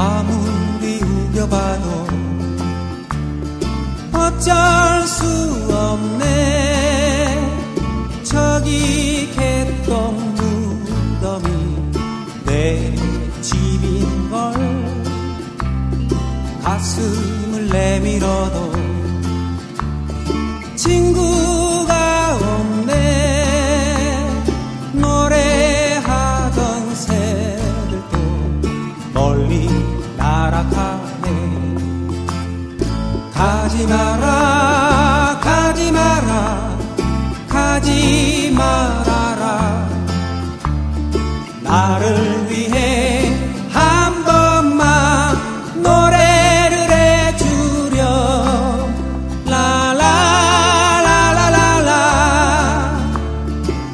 아무리 우겨봐도 어쩔 수 없네. 저기 개똥 무덤이 내 집인걸 가슴을 내밀어도 친구가 없네. 노래하던 새들도 멀리 날아가네. 가지 마라 가지 마라 가지 말아라. 나를 위해 한 번만 노래를 해주려. 라라라라라라.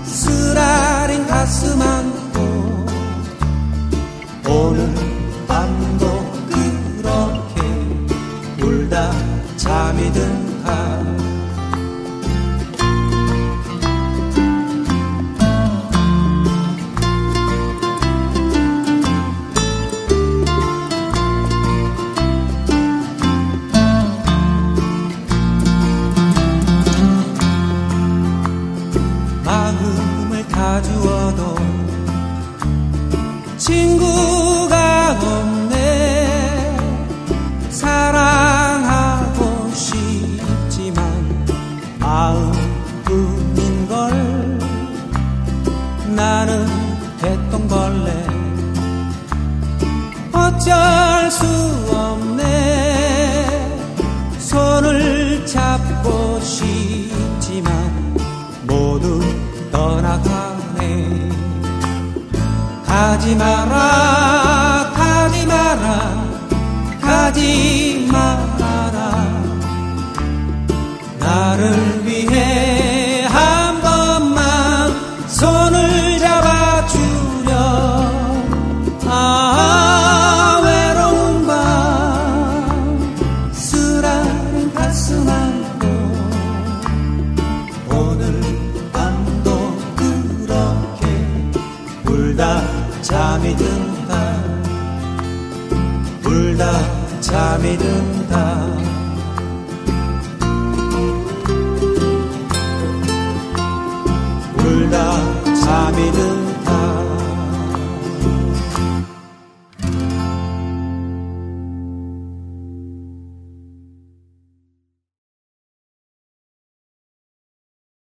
쓰라린 가슴 안고 오늘 마음을 다 주어도 친구 마음뿐인 걸 나는 개똥벌레 어쩔 수 없네. 손을 잡고 싶지만 모두 떠나가네. 가지 마라 나를 위해 한 번만 손을 잡아주려. 아 외로운 밤 쓰라린 가슴 안고 오늘 밤도 그렇게 울다 잠이 든다. 울다 잠이 든다 이름